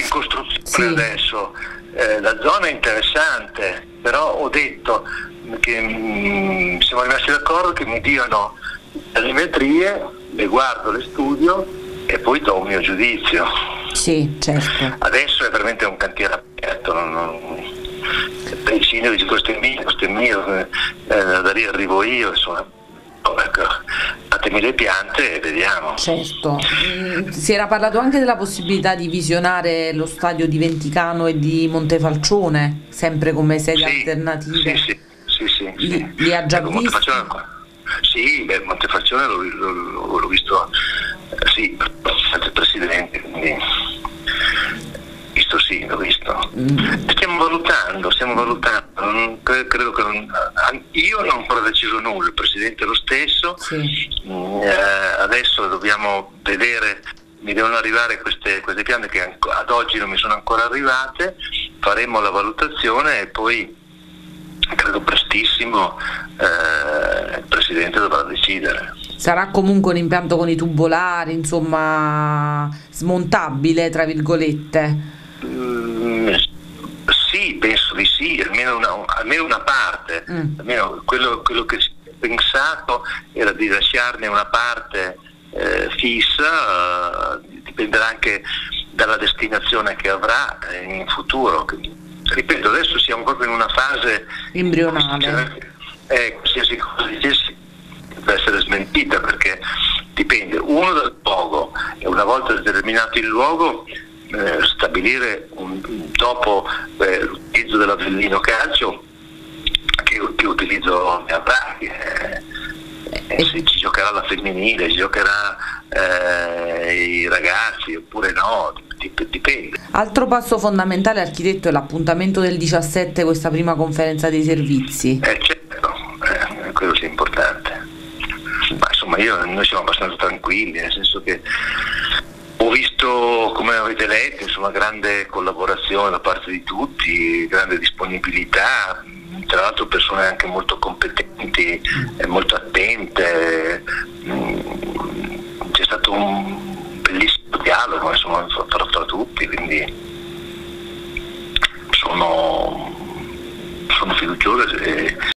in costruzione sì. adesso, eh, la zona è interessante, però ho detto che mh, mm, siamo rimasti d'accordo che mi diano le telemetrie, le guardo, le studio e poi do un mio giudizio. Sì, certo. Adesso è veramente un cantiere aperto, non, non, il sindaco dice questo è mio, questo è mio, eh, da lì arrivo io, insomma. Fatemi le piante e vediamo. Certo, mm, si era parlato anche della possibilità di visionare lo stadio di Venticano e di Montefalcione, sempre come serie sì, alternative. Sì, sì, sì, sì, li, li, ha già ecco, visti? Sì, beh, Montefalcione l'ho, l'ho, l'ho visto, eh, sì, il presidente, quindi visto sì, l'ho visto. Mm. Valutando, non, credo che non, io non ho ancora deciso nulla, il Presidente lo stesso, sì. mm, eh, adesso dobbiamo vedere, mi devono arrivare queste, queste piante che ad oggi non mi sono ancora arrivate, faremo la valutazione e poi credo prestissimo eh, il Presidente dovrà decidere. Sarà comunque un impianto con i tubolari, insomma, smontabile, tra virgolette? Mm, sì, penso di sì, almeno una, almeno una parte. Mm. Almeno quello, quello, che si è pensato era di lasciarne una parte eh, fissa, eh, dipenderà anche dalla destinazione che avrà in futuro ripeto, adesso siamo proprio in una fase embrionale. Eh, qualsiasi cosa dicessi deve essere smentita perché dipende uno dal luogo e una volta determinato il luogo eh, stabilire un, dopo eh, l'utilizzo dell'Avellino Calcio che, che utilizzo ne avrà. Eh, eh, se ci giocherà la femminile, ci giocherà eh, i ragazzi oppure no, dipende. Altro passo fondamentale, architetto, è l'appuntamento del 17, questa prima conferenza dei servizi. Eh certo, eh, quello sia importante. Ma insomma io, noi siamo abbastanza tranquilli, nel senso che ho visto, come avete letto, insomma, grande collaborazione da parte di tutti, grande disponibilità, tra l'altro persone anche molto competenti e molto attente. Mm, c'è stato un bellissimo dialogo insomma, tra, tra tutti, quindi sono, sono fiducioso e